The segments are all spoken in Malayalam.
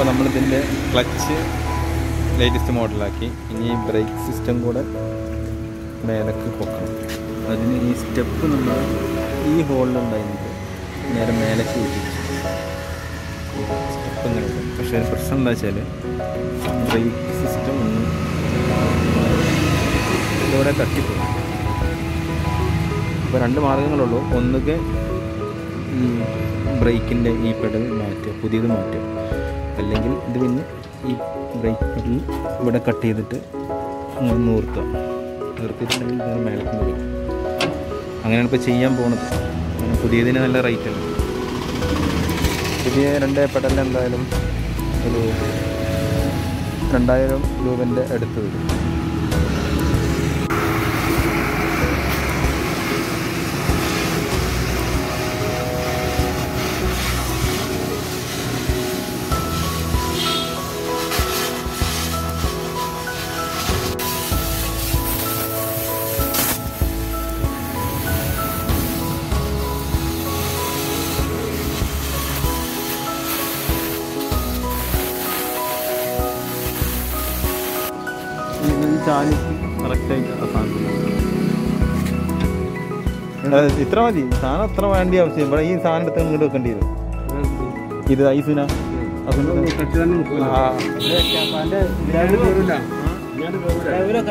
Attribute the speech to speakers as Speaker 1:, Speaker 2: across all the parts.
Speaker 1: അപ്പോൾ നമ്മളിതിന്റെ ക്ലച്ച് ലേറ്റസ്റ്റ് മോഡലാക്കി ഇനി ബ്രേക്ക് സിസ്റ്റം കൂടെ മേലക്ക് പൊക്കണം. അതിന് ഈ സ്റ്റെപ്പ് നമ്മൾ ഈ ഹോളിലുണ്ടായിരുന്നത് നേരെ മേലക്ക് ഊറ്റിച്ചു സ്റ്റെപ്പ് ഇങ്ങനെ. പക്ഷേ പ്രശ്നം എന്താ വെച്ചാൽ ബ്രേക്ക് സിസ്റ്റം ഒന്ന് ഇതോടെ തട്ടിപ്പോയി അപ്പോൾ രണ്ട് മാർഗങ്ങളുള്ളൂ. ഒന്നുകിൽ ബ്രേക്കിന്റെ ഈ പെഡൽ മാറ്റുക പുതിയത് മാറ്റുക. അല്ലെങ്കിൽ ഇത് പിന്നെ ഈ ബ്രേക്ക് ഇവിടെ കട്ട് ചെയ്തിട്ട് ഇങ്ങനെ നൂർത്തുക നിർത്തിയിട്ടുണ്ടെങ്കിൽ ഇതിന് മേലേക്ക് വരും. അങ്ങനെയാണ് ഇപ്പോൾ ചെയ്യാൻ അങ്ങനെ പുതിയതിന് നല്ല റേറ്റ് ഉണ്ട് പുതിയ രണ്ട് പെഡലിന് എന്തായാലും ഒരു രണ്ടായിരം രൂപന്റെ അടുത്ത് വരും. അവസാനിക്കുന്നു ഇത്ര മതി. സാധനം അത്ര വേണ്ടി ആവശ്യം. ഇവിടെ ഈ സാധനം എടുത്ത് ഇങ്ങോട്ട് വെക്കേണ്ടി വരും. ഇത് ഐസിന?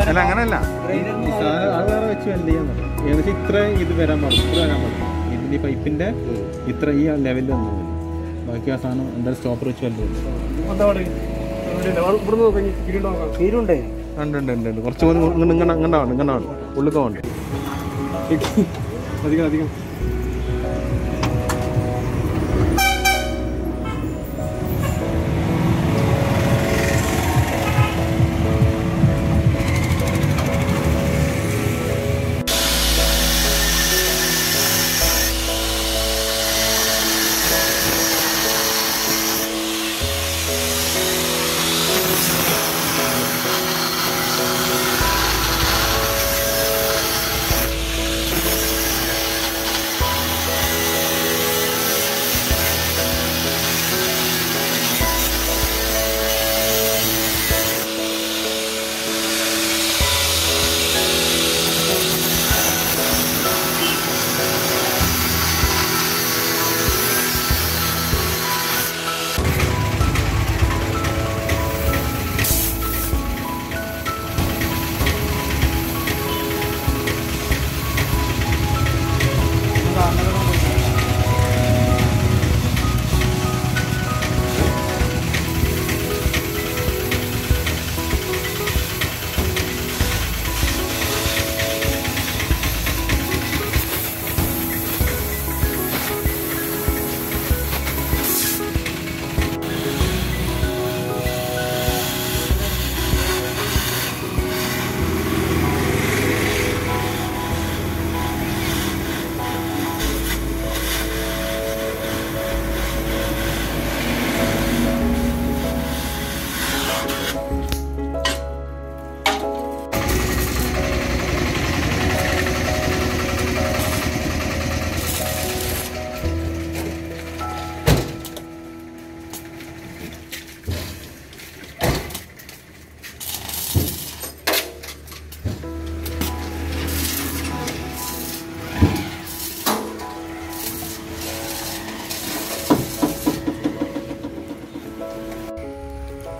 Speaker 1: അല്ല അങ്ങനല്ല. ഏകദേശം ഇത്ര ഇത് വരാൻ പാടില്ല. ഇത്ര വരാൻ പാടില്ല. ഇതിന്റെ ഈ പൈപ്പിന്റെ ഇത്ര ഈ ലെവലിൽ വന്നു. ബാക്കി ആ സാധനം എന്തായാലും സ്റ്റോപ്പർ വെച്ച് വല്ലതും
Speaker 2: തീരുണ്ടേ?
Speaker 1: ഉണ്ട് ഉണ്ട് ഉണ്ട് ഉണ്ട് കുറച്ച് ഇങ്ങനെ ഇങ്ങനെ ഇങ്ങണ്ടാണ് ഇങ്ങണ്ടാണ് ഉള്ളിക്ക് വേണ്ട
Speaker 2: അധികം അധികം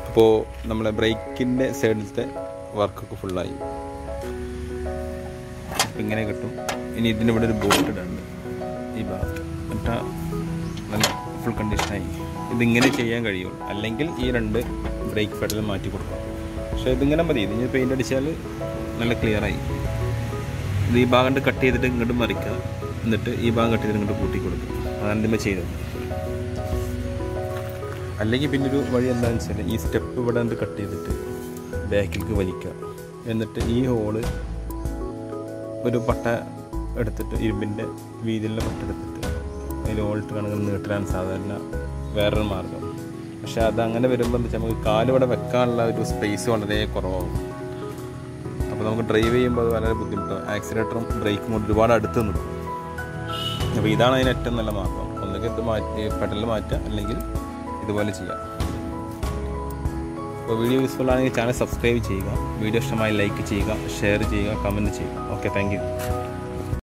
Speaker 1: അപ്പോൾ നമ്മളെ ബ്രേക്കിന്റെ സൈഡിലത്തെ വർക്കൊക്കെ ഫുള്ളായി. ഇപ്പം ഇങ്ങനെ കിട്ടും. ഇനി ഇതിന്റെ ഇവിടെ ഒരു ബോട്ട് ഇടുന്നുണ്ട് ഈ ഭാഗം. എന്നിട്ട് നല്ല ഫുൾ കണ്ടീഷനായി ഇതിങ്ങനെ ചെയ്യാൻ കഴിയുള്ളൂ. അല്ലെങ്കിൽ ഈ രണ്ട് ബ്രേക്ക് പെഡൽ മാറ്റി കൊടുക്കാം. പക്ഷേ ഇതിങ്ങനെ മതി. ഇതിന് പെയിന്റ് അടിച്ചാൽ നല്ല ക്ലിയറായി ഇത് ഈ ഭാഗം കട്ട് ചെയ്തിട്ട് ഇങ്ങോട്ട് മറിക്കുക എന്നിട്ട് ഈ ഭാഗം കട്ട് ചെയ്തിട്ട് ഇങ്ങോട്ട് കൂട്ടി കൊടുക്കുക അതാണ് ഇതിന്റെ ചെയ്തത്. അല്ലെങ്കിൽ പിന്നെ ഒരു വഴി എന്താണെന്ന് വെച്ചാൽ ഈ സ്റ്റെപ്പ് ഇവിടെ നിന്ന് കട്ട് ചെയ്തിട്ട് ബാക്കിലേക്ക് വലിക്കുക. എന്നിട്ട് ഈ ഹോൾ ഒരു പട്ട എടുത്തിട്ട് ഇരുമ്പിന്റെ വീതിയിലുള്ള പട്ട എടുത്തിട്ട് അതിൽ ഹോളിട്ട് കണക്കിന് നീട്ടാൻ സാധാരണ വേറൊരു മാർഗം പക്ഷെ അങ്ങനെ വരുമ്പോൾ എന്താ വെച്ചാൽ നമുക്ക് കാലിവിടെ വെക്കാനുള്ള ഒരു സ്പേസ് വളരെ കുറവാകും. അപ്പോൾ നമുക്ക് ഡ്രൈവ് ചെയ്യുമ്പോൾ അത് വളരെ ബുദ്ധിമുട്ടാണ് ആക്സിലേറ്ററും ബ്രേക്കും കൊണ്ട് ഒരുപാട് അടുത്ത് നിൽക്കും അപ്പോൾ ഇതാണ് അതിന് ഏറ്റവും നല്ല മാർഗം ഒന്നുകിൽ ഇത് മാറ്റി പെഡൽ മാറ്റുക അല്ലെങ്കിൽ ഇതുപോലെ ചെയ്യാം. അപ്പോൾ വീഡിയോ യൂസ്ഫുൾ ആണെങ്കിൽ ചാനൽ സബ്സ്ക്രൈബ് ചെയ്യുക. വീഡിയോ ഇഷ്ടമായി ലൈക്ക് ചെയ്യുക ഷെയർ ചെയ്യുക കമന്റ് ചെയ്യുക. Okay thank